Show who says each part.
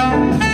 Speaker 1: Música